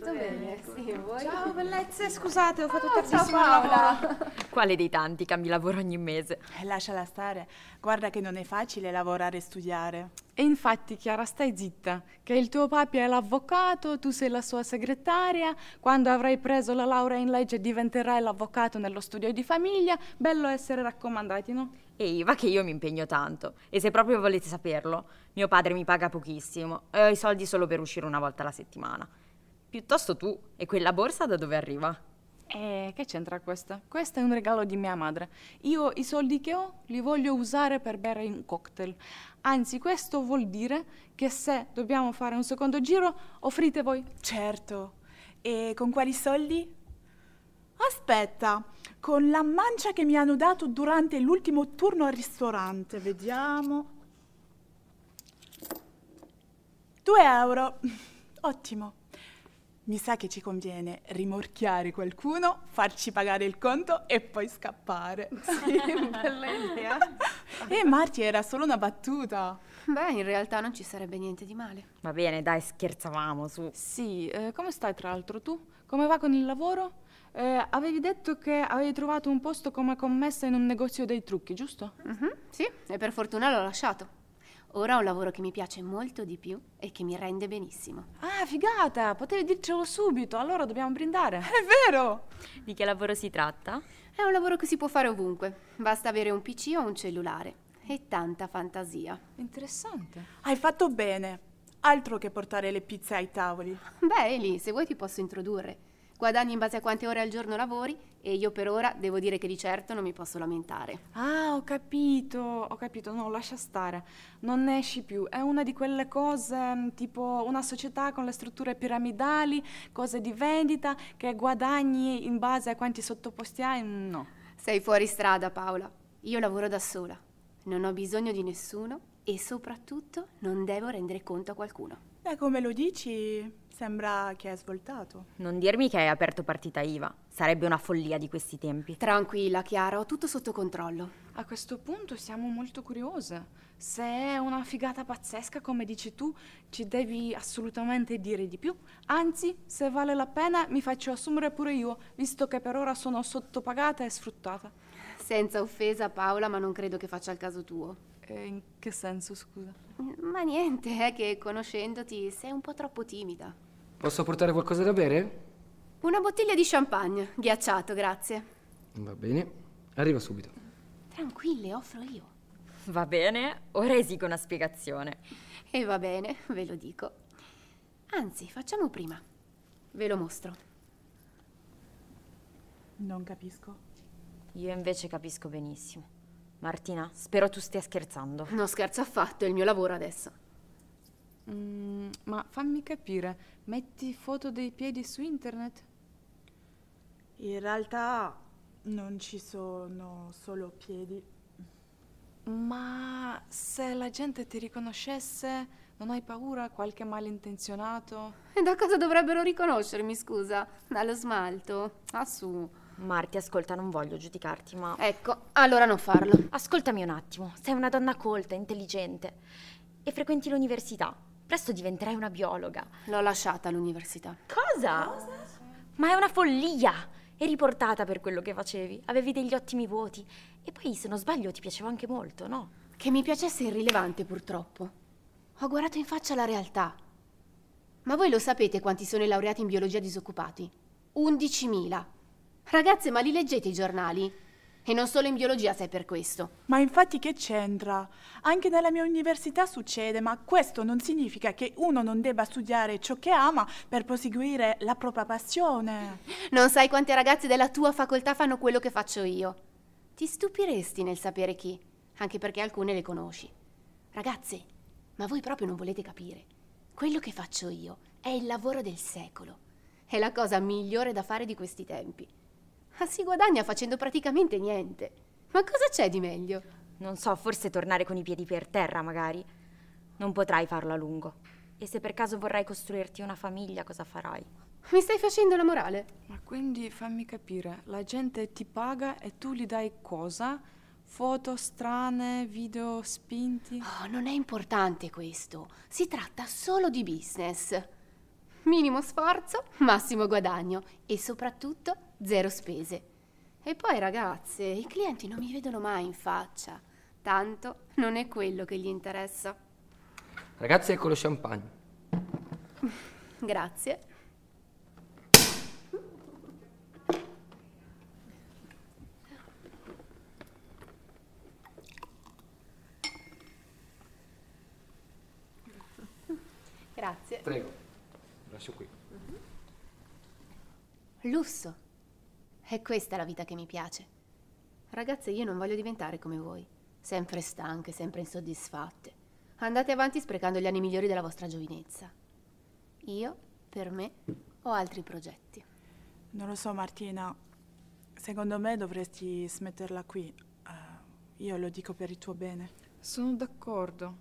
Tutto bene, sì, voi? Ciao bellezze, scusate, ho fatto Oh, tardissimo Paola. lavoro. Quale dei tanti cambi lavoro ogni mese? Eh, lasciala stare. Guarda che non è facile lavorare e studiare. E infatti, Chiara, stai zitta, che il tuo papi è l'avvocato, tu sei la sua segretaria, quando avrai preso la laurea in legge diventerai l'avvocato nello studio di famiglia, bello essere raccomandati, no? Ehi, va che io mi impegno tanto. E se proprio volete saperlo, mio padre mi paga pochissimo e ho i soldi solo per uscire una volta alla settimana. Piuttosto tu, e quella borsa da dove arriva? Eh, che c'entra questa? Questo è un regalo di mia madre. Io i soldi che ho li voglio usare per bere un cocktail. Anzi, questo vuol dire che se dobbiamo fare un secondo giro, offrite voi. Certo. E con quali soldi? Aspetta, con la mancia che mi hanno dato durante l'ultimo turno al ristorante. Vediamo. Due euro. Ottimo. Mi sa che ci conviene rimorchiare qualcuno, farci pagare il conto e poi scappare. Sì, bella idea. E Marti era solo una battuta. Beh, in realtà non ci sarebbe niente di male. Va bene, dai, scherzavamo, su. Sì, eh, come stai tra l'altro tu? Come va con il lavoro? Eh, avevi detto che avevi trovato un posto come commessa in un negozio dei trucchi, giusto? Mhm, Sì, e per fortuna l'ho lasciato. Ora ho un lavoro che mi piace molto di più e che mi rende benissimo. Ah, figata! Potevi dircelo subito, allora dobbiamo brindare. È vero! Di che lavoro si tratta? È un lavoro che si può fare ovunque. Basta avere un PC o un cellulare. E tanta fantasia. Interessante. Hai fatto bene. Altro che portare le pizze ai tavoli. Beh, Eli, se vuoi ti posso introdurre. Guadagni in base a quante ore al giorno lavori e io per ora devo dire che di certo non mi posso lamentare. Ah, ho capito, ho capito, no, lascia stare. Non ne esci più. È una di quelle cose, mm, tipo una società con le strutture piramidali, cose di vendita, che guadagni in base a quanti sottoposti hai. No. Sei fuori strada, Paola. Io lavoro da sola. Non ho bisogno di nessuno e soprattutto non devo rendere conto a qualcuno. Da come lo dici, sembra che hai svoltato. Non dirmi che hai aperto partita IVA. Sarebbe una follia di questi tempi. Tranquilla, Chiara, ho tutto sotto controllo. A questo punto siamo molto curiose. Se è una figata pazzesca, come dici tu, ci devi assolutamente dire di più. Anzi, se vale la pena, mi faccio assumere pure io, visto che per ora sono sottopagata e sfruttata. Senza offesa, Paola, ma non credo che faccia il caso tuo. E in che senso, scusa? Ma niente, è che conoscendoti sei un po' troppo timida. Posso portare qualcosa da bere? Una bottiglia di champagne, ghiacciato, grazie. Va bene, arrivo subito. Tranquille, offro io. Va bene, ora esigo una spiegazione. E va bene, ve lo dico. Anzi, facciamo prima. Ve lo mostro. Non capisco. Io invece capisco benissimo. Martina, spero tu stia scherzando. Non scherzo affatto, è il mio lavoro adesso. Mm, ma fammi capire, metti foto dei piedi su internet? In realtà non ci sono solo piedi. Ma se la gente ti riconoscesse, non hai paura? Qualche malintenzionato? E da cosa dovrebbero riconoscermi, scusa? Dallo smalto. Ah, su. Marti, ascolta, non voglio giudicarti, ma... Ecco, allora non farlo. Ascoltami un attimo, sei una donna colta, intelligente e frequenti l'università. Presto diventerai una biologa. L'ho lasciata all'università. Cosa? Ma è una follia! Eri portata per quello che facevi, avevi degli ottimi voti e poi, se non sbaglio, ti piaceva anche molto, no? Che mi piacesse irrilevante, purtroppo. Ho guardato in faccia la realtà. Ma voi lo sapete quanti sono i laureati in biologia disoccupati? 11.000. Ragazze, ma li leggete i giornali? E non solo in biologia sei per questo. Ma infatti che c'entra? Anche nella mia università succede, ma questo non significa che uno non debba studiare ciò che ama per proseguire la propria passione. Non sai quante ragazze della tua facoltà fanno quello che faccio io. Ti stupiresti nel sapere chi, anche perché alcune le conosci. Ragazze, ma voi proprio non volete capire. Quello che faccio io è il lavoro del secolo. È la cosa migliore da fare di questi tempi. Ma si guadagna facendo praticamente niente. Ma cosa c'è di meglio? Non so, forse tornare con i piedi per terra, magari. Non potrai farlo a lungo. E se per caso vorrai costruirti una famiglia, cosa farai? Mi stai facendo la morale? Ma quindi fammi capire, la gente ti paga e tu gli dai cosa? Foto strane, video spinti? Oh, non è importante questo. Si tratta solo di business. Minimo sforzo, massimo guadagno e soprattutto zero spese. E poi ragazze, i clienti non mi vedono mai in faccia. Tanto non è quello che gli interessa. Ragazzi, ecco lo champagne. Grazie. Grazie. Prego. Lascio qui. Lusso. È questa la vita che mi piace. Ragazze, io non voglio diventare come voi, sempre stanche, sempre insoddisfatte. Andate avanti sprecando gli anni migliori della vostra giovinezza. Io, per me, ho altri progetti. Non lo so, Martina. Secondo me dovresti smetterla qui. Eh, io lo dico per il tuo bene. Sono d'accordo.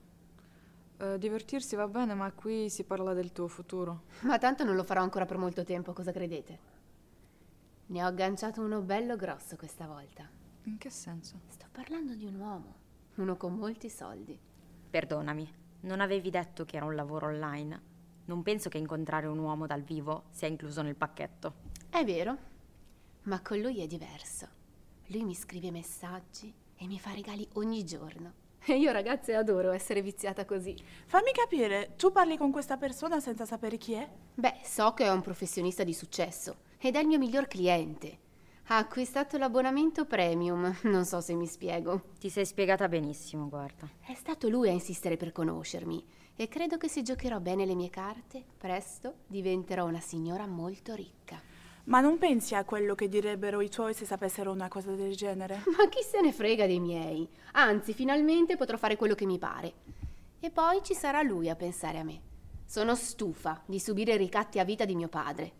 Eh, divertirsi va bene, ma qui si parla del tuo futuro. Ma tanto non lo farò ancora per molto tempo, cosa credete? Ne ho agganciato uno bello grosso questa volta. In che senso? Sto parlando di un uomo, uno con molti soldi. Perdonami, non avevi detto che era un lavoro online? Non penso che incontrare un uomo dal vivo sia incluso nel pacchetto. È vero, ma con lui è diverso. Lui mi scrive messaggi e mi fa regali ogni giorno. E io ragazze adoro essere viziata così. Fammi capire, tu parli con questa persona senza sapere chi è? Beh, so che è un professionista di successo ed è il mio miglior cliente. Ha acquistato l'abbonamento premium, non so se mi spiego. Ti sei spiegata benissimo, guarda. È stato lui a insistere per conoscermi e credo che se giocherò bene le mie carte, presto diventerò una signora molto ricca. Ma non pensi a quello che direbbero i tuoi se sapessero una cosa del genere? Ma chi se ne frega dei miei? Anzi, finalmente potrò fare quello che mi pare. E poi ci sarà lui a pensare a me. Sono stufa di subire i ricatti a vita di mio padre.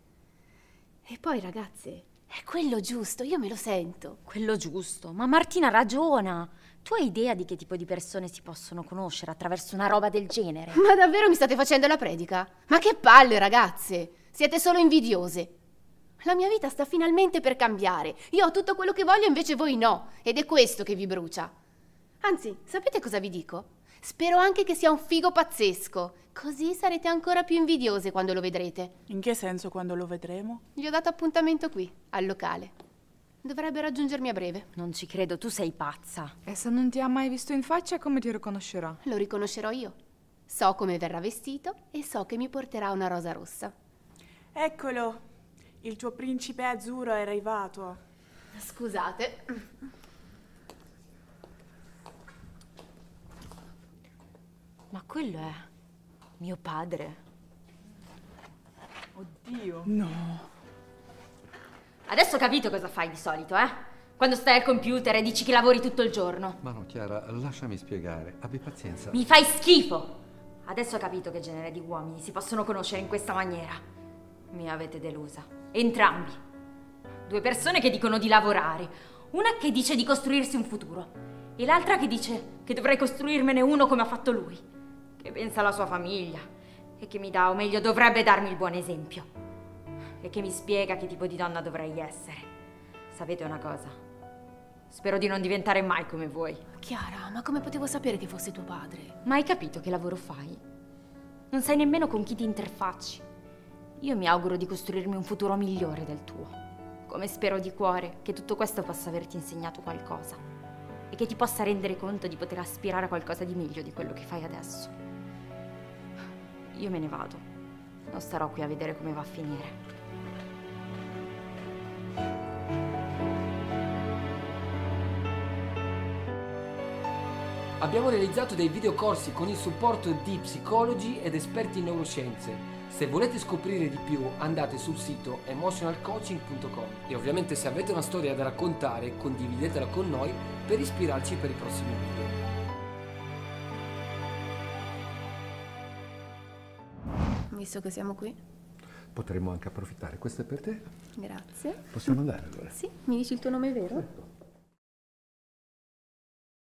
E poi, ragazze, è quello giusto, io me lo sento. Quello giusto. Ma Martina ragiona. Tu hai idea di che tipo di persone si possono conoscere attraverso una roba del genere? Ma davvero mi state facendo la predica? Ma che palle, ragazze! Siete solo invidiose. La mia vita sta finalmente per cambiare. Io ho tutto quello che voglio, invece voi no. Ed è questo che vi brucia. Anzi, sapete cosa vi dico? Spero anche che sia un figo pazzesco. Così sarete ancora più invidiose quando lo vedrete. In che senso quando lo vedremo? Gli ho dato appuntamento qui, al locale. Dovrebbe raggiungermi a breve. Non ci credo, tu sei pazza. E se non ti ha mai visto in faccia, come ti riconoscerà? Lo riconoscerò io. So come verrà vestito e so che mi porterà una rosa rossa. Eccolo, il tuo principe azzurro è arrivato. Scusate. Quello è mio padre. Oddio. No. Adesso ho capito cosa fai di solito, eh? Quando stai al computer e dici che lavori tutto il giorno. Ma no, Chiara, lasciami spiegare. Abbi pazienza. Mi fai schifo! Adesso ho capito che genere di uomini si possono conoscere in questa maniera. Mi avete delusa. Entrambi. Due persone che dicono di lavorare. Una che dice di costruirsi un futuro. E l'altra che dice che dovrei costruirmene uno come ha fatto lui. Che pensa alla sua famiglia. E che mi dà, o meglio, dovrebbe darmi il buon esempio. E che mi spiega che tipo di donna dovrei essere. Sapete una cosa? Spero di non diventare mai come voi. Chiara, ma come potevo sapere che fosse tuo padre? Ma hai capito che lavoro fai? Non sai nemmeno con chi ti interfacci. Io mi auguro di costruirmi un futuro migliore del tuo. Come spero di cuore che tutto questo possa averti insegnato qualcosa e che ti possa rendere conto di poter aspirare a qualcosa di meglio di quello che fai adesso. Io me ne vado. Non starò qui a vedere come va a finire. Abbiamo realizzato dei videocorsi con il supporto di psicologi ed esperti in neuroscienze. Se volete scoprire di più andate sul sito emotionalcoaching.com e ovviamente se avete una storia da raccontare condividetela con noi per ispirarci per i prossimi video. Visto che siamo qui, Potremmo anche approfittare. Questo è per te. grazie. Possiamo andare allora? Sì, mi dici il tuo nome vero? Certo.